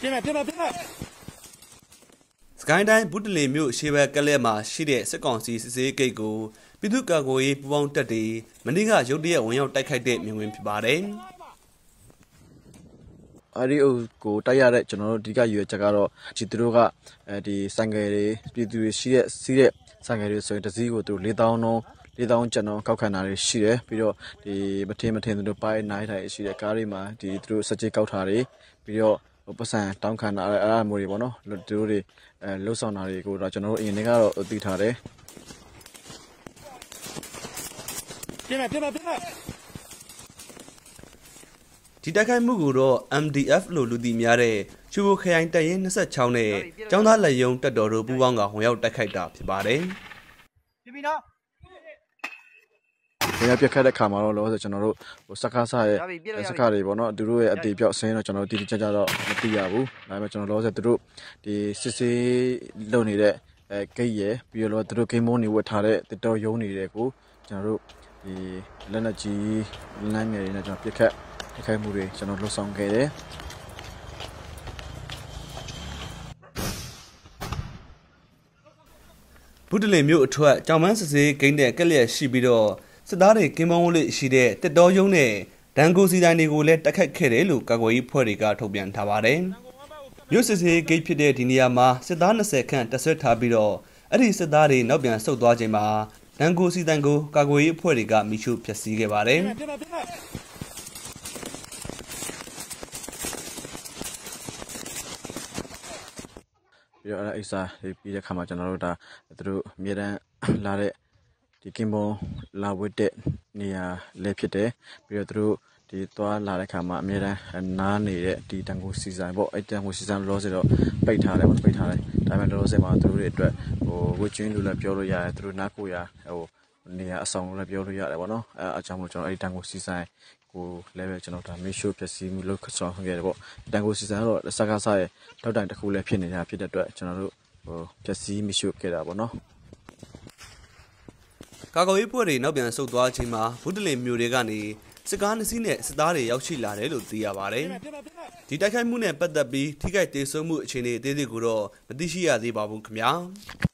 ပြင်မယ်ပြင်မယ်ပြင်မယ်စကိုင်းတိုင်းဘုတလင်မြို့ရှေးဘက်ကလက်မှာရှိတဲ့စစ်ကောင်စီစစ်စေးဂိတ်ကိုပြည်သူ့ကာကွယ်ရေးပူးပေါင်းတပ်တွေမနေ့ကရုတ်တရက်ဝင်ရောက်တိုက်ခိုက်တဲ့မြင်ကွင်းဖြစ်ပါတယ်။အဲ့ဒီအုပ်ကိုတိုက်ရတဲ့ကျွန်တော်တို့အဓိကရွေးချက်ကတော့ဒီသူတို့ကအဲဒီဆိုင်ငယ်တွေပြည်သူတွေရှိတဲ့စီးတဲ့ဆိုင်ငယ်တွေဆိုရင်တစ်စီးကိုသူ4000လုံး4000ကျန်တော့ကောက်ခံတာတွေရှိတယ်ပြီးတော့ဒီမထင်မထင်သူတို့ပိုင်းနိုင်ထိုင်ရှိတဲ့ကားတွေမှာဒီသူတို့စက်ကြီးကောက်တာတွေပြီးတော့ ပတ်စံတောင်းခံတာအဲ့အမျိုးတွေပေါ့နော်သူတို့တွေအဲလှုပ်ဆောင်တာတွေကိုတော့ကျွန်တော်တို့အရင်ကကတော့သိထားတယ်ပြင်မယ်ပြင်မယ်ပြင်မယ်ဒီတိုက်ခိုက်မှုကိုတော့ MDF လို့လူသိများတဲ့ချူဘိုခရိုင်တပ်ရင်း26နဲ့ចောင်းသားလက်ယုံတပ်တော်တို့ပူးပေါင်းကဝင်ရောက်တိုက်ခိုက်တာဖြစ်ပါတယ်ပြင်ပြီနော်။ ဒီကပြက်ခတ်တဲ့ခါမှာတော့လောဆိုကျွန်တော်တို့ဟိုစကားဆရဲ့စကားတွေပေါ့နော်သူတို့ရဲ့အတေပြောက်ဆင်းတော့ကျွန်တော်တို့တိတိကျကျတော့မသိရဘူး။ဒါပေမဲ့ကျွန်တော်လောဆိုသူတို့ဒီစစ်စေးလုပ်နေတဲ့အဲဂိတ်ရယ်ပြီးတော့သူတို့ဂိမ်းမုန်းနေဝတ်ထားတဲ့တတော်ယုံနေတဲ့ကိုကျွန်တော်တို့ဒီလက်နက်ကြီးလမ်းငယ်တွေနဲ့ကျွန်တော်ပြက်ခတ်ပြက်ခတ်မှုတွေကျွန်တော်လှုပ်ဆောင်ခဲ့တယ်။ဘုဒ္ဓလင်မြို့အထွတ်ကြောင်မန်းစစ်စေးဂိမ်းတဲ့ကက်လျက်ရှိပြီးတော့ စစ်သားတွေကင်းမောင်းလေးရှိတဲ့တက်တော်ယုံနဲ့ဒန်ကိုစီတိုင်းတွေကိုလည်းတိုက်ခိုက်ခဲ့တယ်လို့ကာကွယ်ရေးဖွဲ့တွေကထုတ်ပြန်ထားပါတယ်မြို့စစ်စေးဂိတ်ဖြစ်တဲ့ဒီနေရာမှာစစ်သား20ခန့်တပ်ဆွဲထားပြီးတော့အဲ့ဒီစစ်သားတွေနောက်ပြန်ဆုတ်သွားချိန်မှာဒန်ကိုစီတိုင်းကိုကာကွယ်ရေးဖွဲ့တွေကမိရှုဖျက်ဆီးခဲ့ပါတယ်ပြင်မယ်ပြင်မယ်ပြီးတော့အဲ့ဒါအိစာပြီးတဲ့ခါမှာကျွန်တော်တို့ဒါသူတို့အမြဲတမ်းလာတဲ့ဒီကင်ဘွန် လာဝတ်တဲ့နေရာလည်းဖြစ်တယ်ပြီးတော့သူတို့ဒီသွားလာတဲ့ခါမှာအမြဲတမ်းနားနေတဲ့ဒီတန်ကိုစီဆိုင်ပေါ့အဲ့တန်ကိုစီဆိုင်လောစေတော့ပိတ်ထားတယ်ပေါ့ပိတ်ထားတယ်ဒါပေမဲ့လောစေမှာသူတို့တွေအတွက်ဟိုဝတ်ချင်းလို့လည်းပြောလို့ရတယ်သူတို့နားကိုရဟိုနေရာအဆောင်လို့လည်းပြောလို့ရတယ်ပေါ့နော်အဲအကြောင်းမို့ကျွန်တော်အဲ့တန်ကိုစီဆိုင်ကိုလည်းပဲကျွန်တော်ဒါမေရှိုးဖြစ်စီမှုလို့ဆောင်ခဲ့တယ်ပေါ့တန်ကိုစီဆိုင်ကတော့စကားစားရဲ့တောက်တိုင်တစ်ခုလည်းဖြစ်နေတာဖြစ်တဲ့အတွက်ကျွန်တော်တို့ဟိုဖြစ်စီမေရှိုးခဲ့တာပေါ့နော် ကာကွယ်ရေးဖွဲ့တွေနောက်ပြန်ဆုတ်သွားချိန်မှာဘုဒ္ဓလင်မြို့တွေကနေစစ်ကားနှစ်စီးနဲ့စစ်သားတွေရောက်ရှိလာတယ်လို့သိရပါတယ်ပြင်မယ်ပြင်မယ်။ဒီတိုက်ခိုက်မှုနဲ့ပတ်သက်ပြီးထိခိုက်ဒေဆုံးမှုအခြေအနေအသေးစိတ်ကိုတော့မသိရှိရသေးပါဘူးခင်ဗျာ။